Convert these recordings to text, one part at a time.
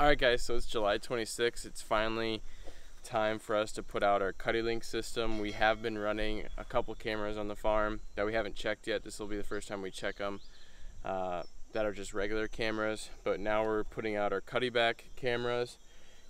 Alright guys, so it's July 26th. It's finally time for us to put out our CuddeLink system. We have been running a couple cameras on the farm that we haven't checked yet. This will be the first time we check them uh, that are just regular cameras. But now we're putting out our Cuddeback cameras.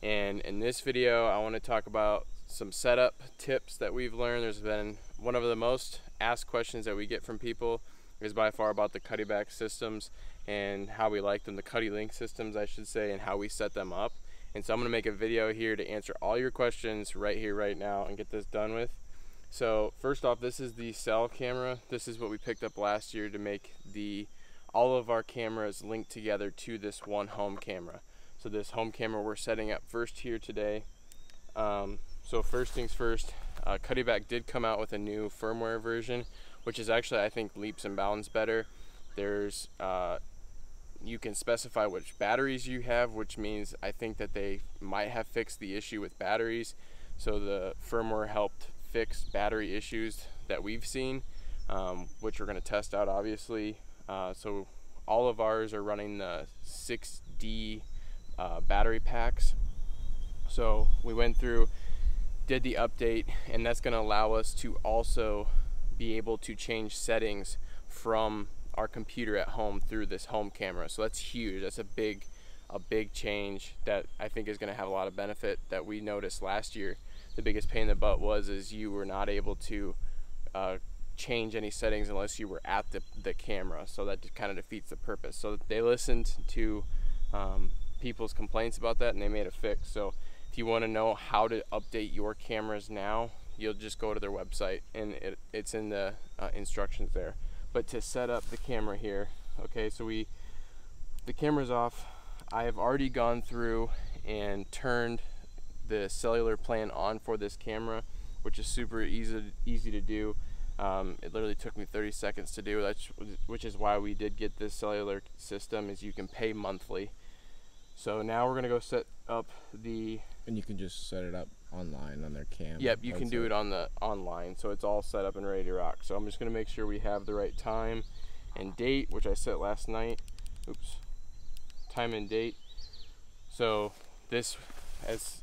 And in this video, I want to talk about some setup tips that we've learned. There's been one of the most asked questions that we get from people is by far about the Cuddeback systems and how we like them, the CuddeLink systems I should say, and how we set them up. And so I'm gonna make a video here to answer all your questions right here, right now, and get this done with. So first off, this is the cell camera. This is what we picked up last year to make the all of our cameras linked together to this one home camera. So this home camera we're setting up first here today. Um, so first things first, uh, Cuddeback did come out with a new firmware version, which is actually I think leaps and bounds better. There's uh, you can specify which batteries you have, which means I think that they might have fixed the issue with batteries. So the firmware helped fix battery issues that we've seen, um, which we're going to test out obviously. Uh, so all of ours are running the 6D uh, battery packs. So we went through, did the update, and that's going to allow us to also be able to change settings from our computer at home through this home camera. So that's huge. That's a big, a big change that I think is going to have a lot of benefit that we noticed last year. The biggest pain in the butt was is you were not able to uh, change any settings unless you were at the, the camera. So that kind of defeats the purpose. So they listened to um, people's complaints about that and they made a fix. So if you want to know how to update your cameras now, you'll just go to their website and it, it's in the uh, instructions there but to set up the camera here. Okay so we the camera's off. I have already gone through and turned the cellular plan on for this camera which is super easy easy to do. Um, it literally took me 30 seconds to do that's which is why we did get this cellular system is you can pay monthly. So now we're gonna go set up the and you can just set it up online on their cam. Yep, you can do it on the online, so it's all set up and ready to rock. So I'm just gonna make sure we have the right time and date, which I set last night. Oops, time and date. So this, as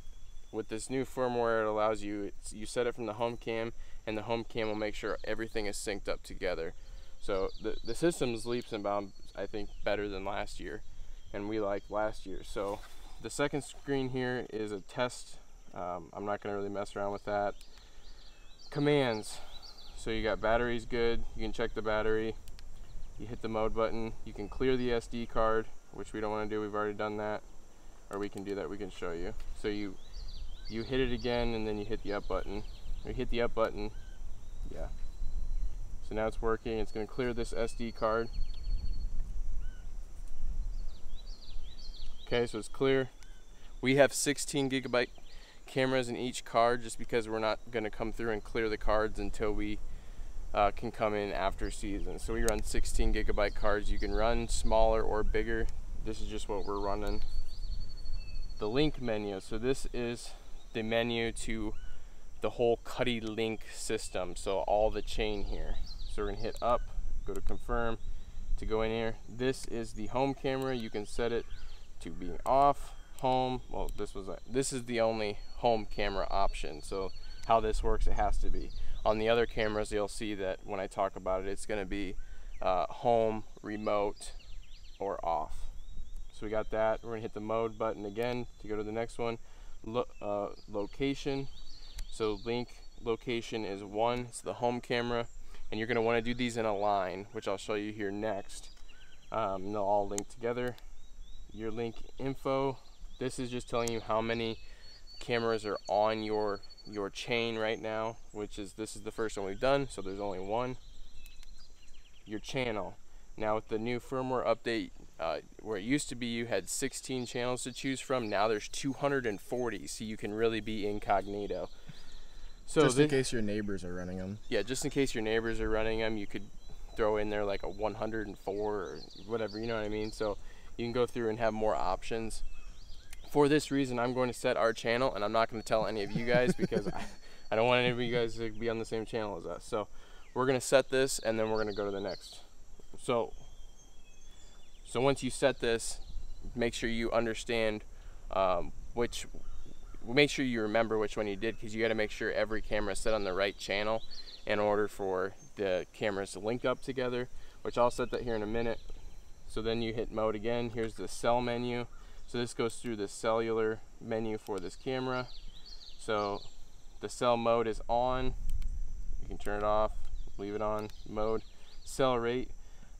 with this new firmware, it allows you you set it from the home cam, and the home cam will make sure everything is synced up together. So the the system's leaps and bounds, I think, better than last year, and we liked last year. So the second screen here is a test um, I'm not going to really mess around with that. Commands. So you got batteries good. You can check the battery. You hit the mode button. You can clear the SD card, which we don't want to do. We've already done that. Or we can do that. We can show you. So you you hit it again and then you hit the up button. You hit the up button. Yeah. So now it's working. It's going to clear this SD card. Okay, so it's clear. We have 16 gigabyte cameras in each card just because we're not going to come through and clear the cards until we uh, can come in after season. So we run 16 gigabyte cards. You can run smaller or bigger. This is just what we're running. The link menu. So this is the menu to the whole CuddeLink system. So all the chain here. So we're gonna hit up, go to confirm to go in here. This is the home camera. You can set it to being off, home. Well, this was a, this is the only home camera option. So how this works, it has to be. On the other cameras, you'll see that when I talk about it, it's going to be uh, home, remote, or off. So we got that. We're going to hit the mode button again to go to the next one. Uh, location. So link location is one. It's the home camera. And you're going to want to do these in a line, which I'll show you here next. Um, they'll all link together. Your link info. This is just telling you how many cameras are on your your chain right now which is this is the first one we've done so there's only one. Your channel. Now with the new firmware update uh, where it used to be you had 16 channels to choose from now there's 240 so you can really be incognito. So just in case your neighbors are running them yeah just in case your neighbors are running them you could throw in there like a 104 or whatever you know what I mean? So you can go through and have more options for this reason, I'm going to set our channel, and I'm not going to tell any of you guys because I, I don't want any of you guys to be on the same channel as us. So we're going to set this, and then we're going to go to the next. So, so once you set this, make sure you understand um, which make sure you remember which one you did because you got to make sure every camera is set on the right channel in order for the cameras to link up together, which I'll set that here in a minute. So then you hit mode again. Here's the cell menu. So this goes through the cellular menu for this camera. So the cell mode is on. You can turn it off, leave it on mode. Cell rate.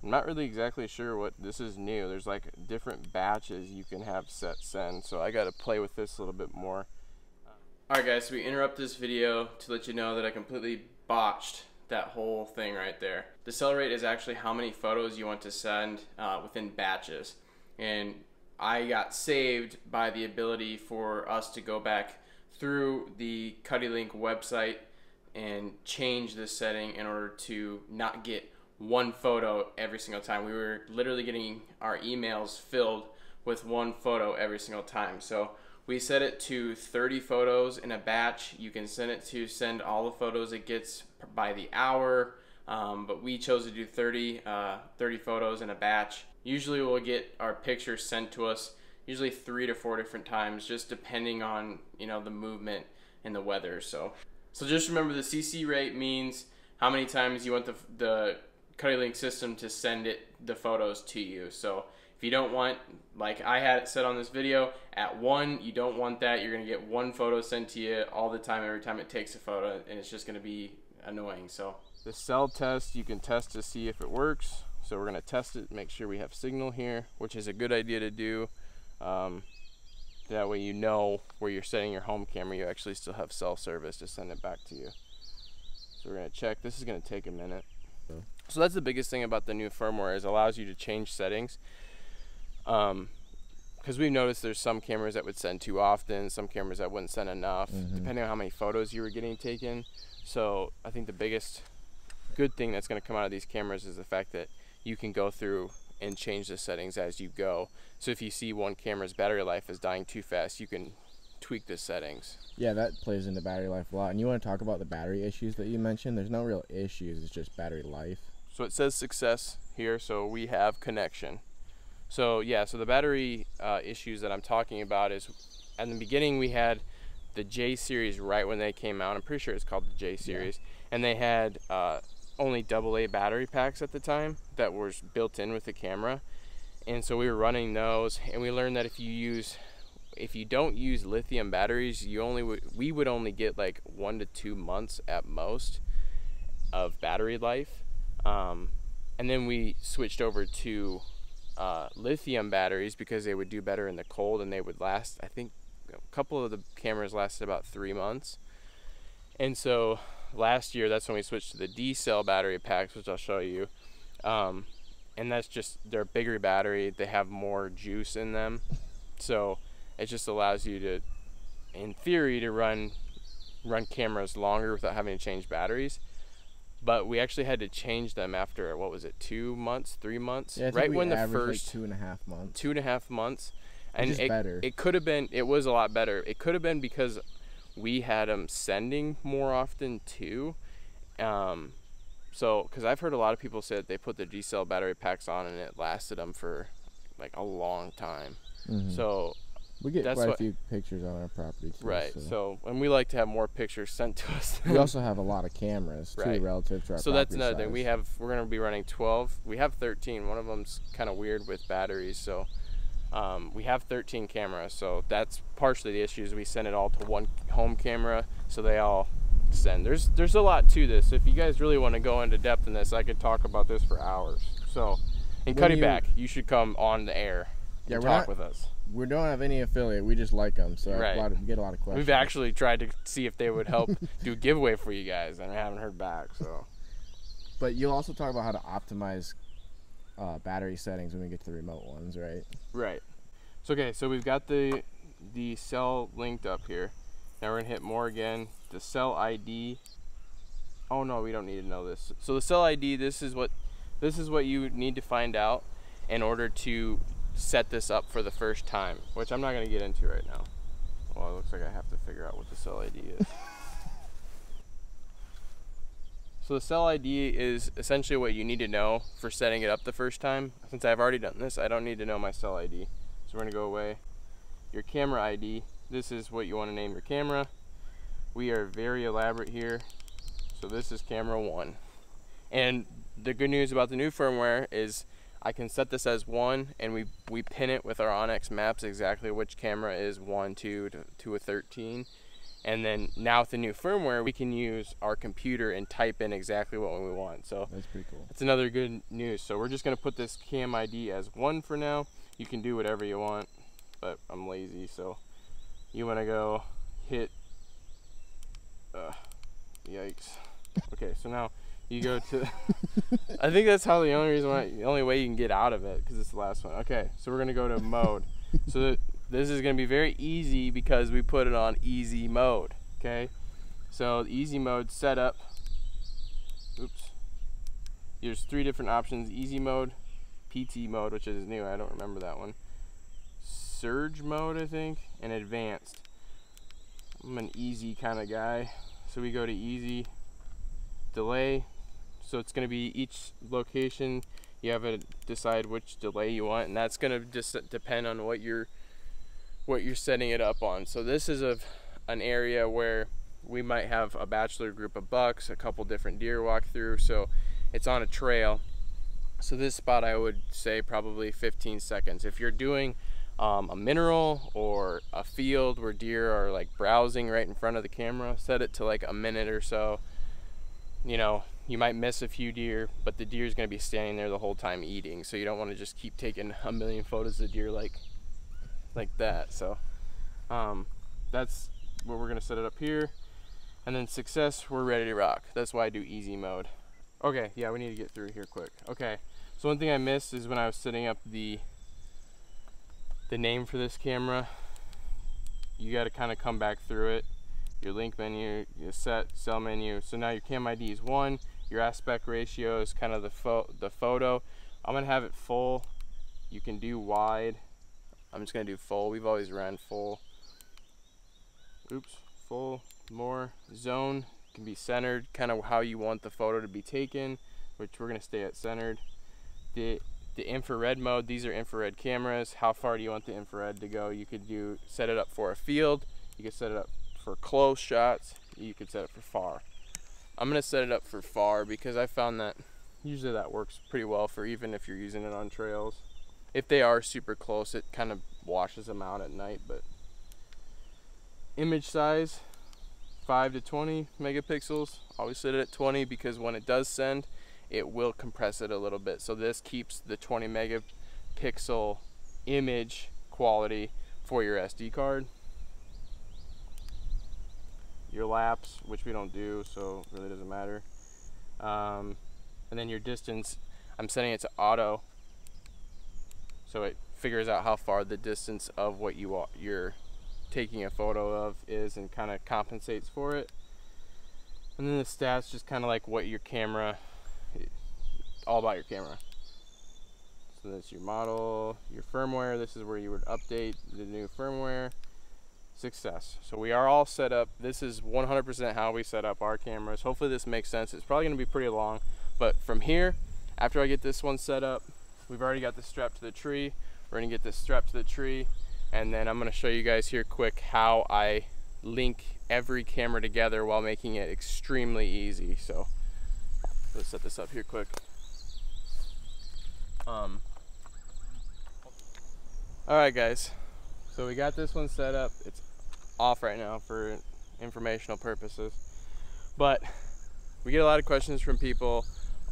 I'm not really exactly sure what this is new. There's like different batches you can have set send. So I got to play with this a little bit more. Alright guys, so we interrupt this video to let you know that I completely botched that whole thing right there. The cell rate is actually how many photos you want to send uh, within batches. And I got saved by the ability for us to go back through the CuddeLink website and change this setting in order to not get one photo every single time. We were literally getting our emails filled with one photo every single time. So we set it to 30 photos in a batch. You can send it to send all the photos it gets by the hour, um, but we chose to do 30, uh, 30 photos in a batch. Usually we'll get our pictures sent to us usually three to four different times, just depending on you know the movement and the weather. So, so just remember the CC rate means how many times you want the the CuddeLink system to send it the photos to you. So if you don't want, like I had it set on this video, at one, you don't want that. You're to get one photo sent to you all the time, every time it takes a photo, and it's just to be annoying. So the cell test, you can test to see if it works. So we're going to test it, make sure we have signal here, which is a good idea to do. Um, that way you know where you're setting your home camera, you actually still have cell service to send it back to you. So we're going to check. This is going to take a minute. So that's the biggest thing about the new firmware is it allows you to change settings um, because we've noticed there's some cameras that would send too often, some cameras that wouldn't send enough, mm-hmm. depending on how many photos you were getting taken. So I think the biggest good thing that's going to come out of these cameras is the fact that you can go through and change the settings as you go. So if you see one camera's battery life is dying too fast, you can tweak the settings. Yeah, that plays into battery life a lot. And you want to talk about the battery issues that you mentioned? There's no real issues, it's just battery life. So it says success here, so we have connection. So yeah, so the battery uh, issues that I'm talking about is, at the beginning we had the J series right when they came out. I'm pretty sure it's called the J series, yeah. and they had uh, only AA battery packs at the time that was built in with the camera, and so we were running those, and we learned that if you use if you don't use lithium batteries, you only would we would only get like one to two months at most of battery life, um, and then we switched over to uh, lithium batteries because they would do better in the cold and they would last. I think a couple of the cameras lasted about three months. And so last year, that's when we switched to the D cell battery packs, which I'll show you. Um, and that's just they're a bigger battery. They have more juice in them, so it just allows you to, in theory, to run run cameras longer without having to change batteries but we actually had to change them after what was it two months three months yeah, right when the first like two and a half months two and a half months and it, better. it could have been it was a lot better it could have been because we had them sending more often too um, so because i've heard a lot of people say that they put the d cell battery packs on and it lasted them for like a long time mm-hmm. so we get That's quite a few pictures on our property too. Right. So. so. and we like to have more pictures sent to us. we also have a lot of cameras too, right. relative to our. So that's another size. thing. We have we're gonna be running 12. We have 13. One of them's kind of weird with batteries, so. Um, we have 13 cameras, so that's partially the issue. Is we send it all to one home camera, so they all send. There's there's a lot to this. If you guys really want to go into depth in this, I could talk about this for hours. So, and Cuddy you, back, you should come on the air yeah, talk not, with us we don't have any affiliate. We just like them, so right. of, we get a lot of questions. We've actually tried to see if they would help do a giveaway for you guys, and I haven't heard back. So, but you'll also talk about how to optimize uh, battery settings when we get to the remote ones, right? Right. So okay, so we've got the the cell linked up here. Now we're gonna hit more again. The cell ID. Oh no, we don't need to know this. So the cell ID, this is what this is what you need to find out in order to set this up for the first time, which I'm not to get into right now. Well, it looks like I have to figure out what the cell ID is. so the cell ID is essentially what you need to know for setting it up the first time. Since I've already done this, I don't need to know my cell ID. So we're to go away. your camera ID. This is what you want to name your camera. We are very elaborate here. So this is camera one. And the good news about the new firmware is I can set this as one and we, we pin it with our onX maps exactly which camera is one, two, to, to a 13. And then now with the new firmware, we can use our computer and type in exactly what we want. So That's pretty cool. that's another good news. So we're just gonna put this cam ID as one for now. You can do whatever you want, but I'm lazy, so you wanna go hit, uh, yikes. Okay, so now you go to, I think that's how the only reason why, the only way you can get out of it, because it's the last one. Okay, so we're gonna go to mode. so that this is gonna be very easy because we put it on easy mode, okay? So easy mode setup, oops. There's three different options, easy mode, PT mode, which is new, I don't remember that one. Surge mode, I think, and advanced. I'm an easy kind of guy. So we go to easy, delay. So it's gonna be each location, you have to decide which delay you want, and that's gonna just depend on what you're what you're setting it up on. So this is a, an area where we might have a bachelor group of bucks, a couple different deer walk through. So it's on a trail. So this spot I would say probably 15 seconds. If you're doing um, a mineral or a field where deer are like browsing right in front of the camera, set it to like a minute or so. You know, you might miss a few deer, but the deer is going to be standing there the whole time eating. So you don't want to just keep taking a million photos of deer like like that. So um, that's where we're to set it up here. And then success, we're ready to rock. That's why I do easy mode. Okay, yeah, we need to get through here quick. Okay, so one thing I missed is when I was setting up the the name for this camera, you got to kind of come back through it. Your link menu, your set, cell menu. So now your cam ID is one. Your aspect ratio is kind of the fo the photo. I'm gonna have it full. You can do wide. I'm just gonna do full. We've always ran full. Oops, full, more. Zone can be centered, kind of how you want the photo to be taken, which we're gonna stay at centered. The the infrared mode, these are infrared cameras. How far do you want the infrared to go? You could do set it up for a field, you could set it up for close shots, you could set it for far. I'm gonna set it up for far because I found that usually that works pretty well for even if you're using it on trails. If they are super close, it kind of washes them out at night, but image size 5 to 20 megapixels. Always set it at 20 because when it does send, it will compress it a little bit. So this keeps the 20 megapixel image quality for your SD card. Your lapse, which we don't do, so really doesn't matter. Um, and then your distance, I'm setting it to auto, so it figures out how far the distance of what you are, you're taking a photo of is and kind of compensates for it. And then the stats, just kind of like what your camera, all about your camera. So that's your model, your firmware. This is where you would update the new firmware. Success. So we are all set up. This is 100% how we set up our cameras. Hopefully this makes sense. It's probably going to be pretty long, but from here, after I get this one set up, we've already got this strapped to the tree. We're to get this strapped to the tree, and then I'm going to show you guys here quick how I link every camera together while making it extremely easy. So let's set this up here quick. Um, all right, guys. So we got this one set up. It's off right now for informational purposes, but we get a lot of questions from people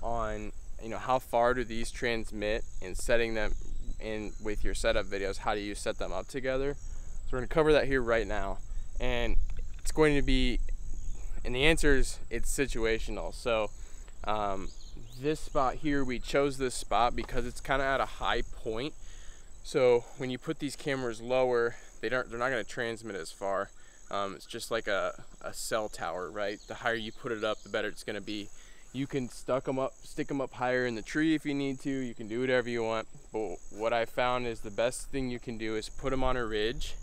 on you know how far do these transmit and setting them in with your setup videos. How do you set them up together? So we're gonna cover that here right now, and it's going to be, and the answer is it's situational. So. Um, this spot here, we chose this spot because it's kind of at a high point. So when you put these cameras lower, they don't, they're not going to transmit as far. Um, it's just like a, a cell tower, right? The higher you put it up, the better it's going to be. You can stuck them up, stick them up higher in the tree if you need to. You can do whatever you want. But what I found is the best thing you can do is put them on a ridge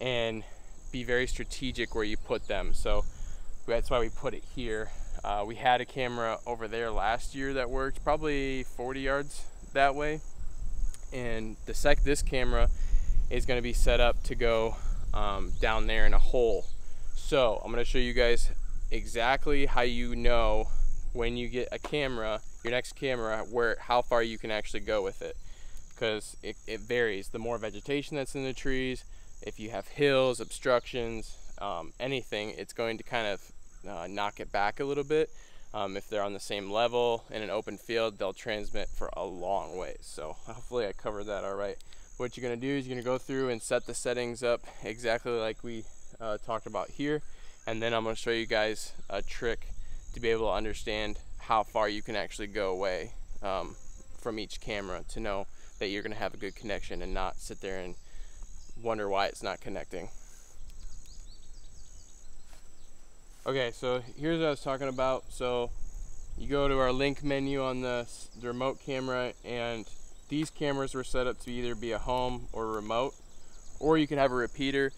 and be very strategic where you put them. So that's why we put it here. Uh, we had a camera over there last year that worked probably 40 yards that way. And the sec this camera is going to be set up to go um, down there in a hole. So I'm going to show you guys exactly how you know when you get a camera, your next camera, where how far you can actually go with it. Because it, it varies. The more vegetation that's in the trees, if you have hills, obstructions, um, anything, it's going to kind of uh, knock it back a little bit. Um, if they're on the same level in an open field, they'll transmit for a long ways. So hopefully I covered that all right. What you're gonna do is you're gonna go through and set the settings up exactly like we uh, talked about here. And then I'm gonna show you guys a trick to be able to understand how far you can actually go away um, from each camera to know that you're gonna have a good connection and not sit there and wonder why it's not connecting. Okay, so here's what I was talking about. So you go to our link menu on the, the remote camera and these cameras were set up to either be a home or a remote or you can have a repeater.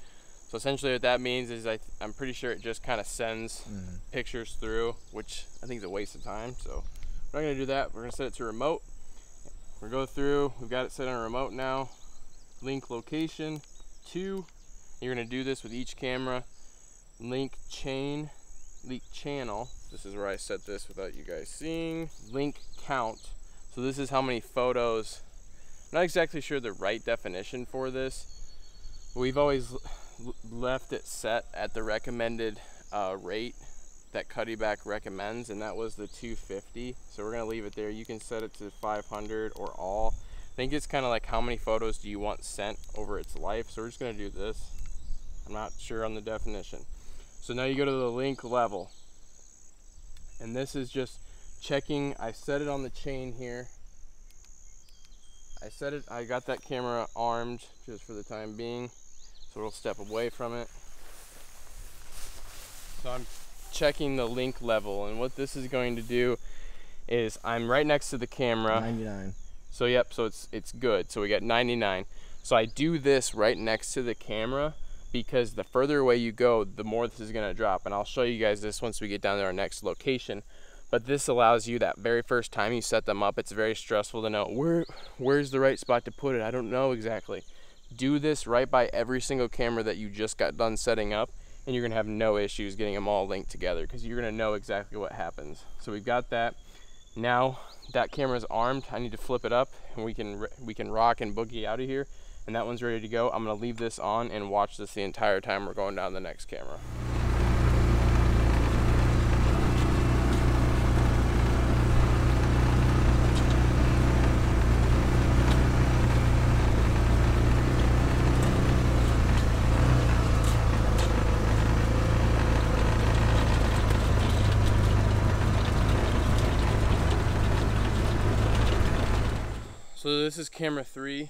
So essentially what that means is I, I'm pretty sure it just kind of sends mm -hmm. pictures through, which I think is a waste of time. So we're not gonna do that. We're gonna set it to remote. We're go through, we've got it set on remote now. Link location two. You're gonna do this with each camera. Link chain link channel. This is where I set this without you guys seeing. Link count. So this is how many photos. I'm not exactly sure the right definition for this. We've always left it set at the recommended uh, rate that Cuddeback recommends, and that was the 250. So we're gonna leave it there. You can set it to 500 or all. I think it's kind of like how many photos do you want sent over its life. So we're just gonna do this. I'm not sure on the definition. So now you go to the link level. And this is just checking, I set it on the chain here. I set it, I got that camera armed just for the time being. So we'll step away from it. So I'm checking the link level and what this is going to do is I'm right next to the camera. 99. So yep, so it's it's good. So we got 99. So I do this right next to the camera because the further away you go, the more this is gonna drop. And I'll show you guys this once we get down to our next location. But this allows you that very first time you set them up, it's very stressful to know where where's the right spot to put it. I don't know exactly. Do this right by every single camera that you just got done setting up and you're gonna have no issues getting them all linked together because you're gonna know exactly what happens. So we've got that. Now that camera's armed, I need to flip it up and we can we can rock and boogie out of here and that one's ready to go. I'm gonna leave this on and watch this the entire time we're going down the next camera. So this is camera three.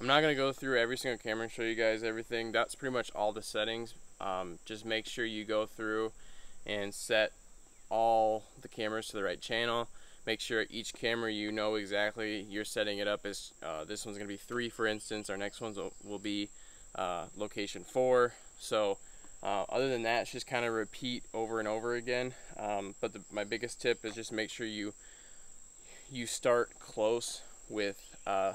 I'm not going to go through every single camera and show you guys everything. That's pretty much all the settings. Um, just make sure you go through and set all the cameras to the right channel. Make sure each camera you know exactly you're setting it up as uh, this one's going to be 3 for instance. Our next ones will, be uh, location 4. So uh, other than that, it's just kind of repeat over and over again. Um, but the, my biggest tip is just make sure you you start close with uh,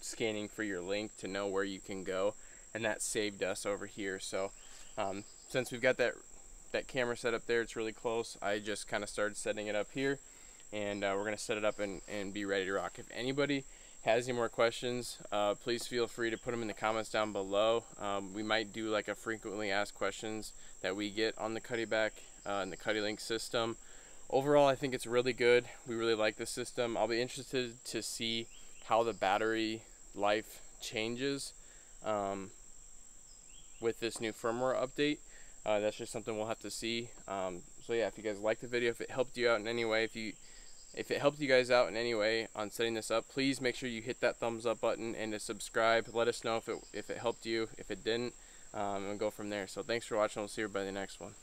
scanning for your link to know where you can go and that saved us over here. So um, since we've got that that camera set up there it's really close. I just kind of started setting it up here and uh, we're gonna set it up and, and be ready to rock. If anybody has any more questions uh, please feel free to put them in the comments down below. Um, we might do like a frequently asked questions that we get on the Cuddeback uh, and the CuddeLink system overall I think it's really good we really like the system I'll be interested to see how the battery life changes um, with this new firmware update. Uh, that's just something we'll have to see. Um, so yeah, if you guys liked the video, if it helped you out in any way, if you if it helped you guys out in any way on setting this up, please make sure you hit that thumbs up button and to subscribe. Let us know if it if it helped you, if it didn't, um, and go from there. So thanks for watching. We'll see you by the next one.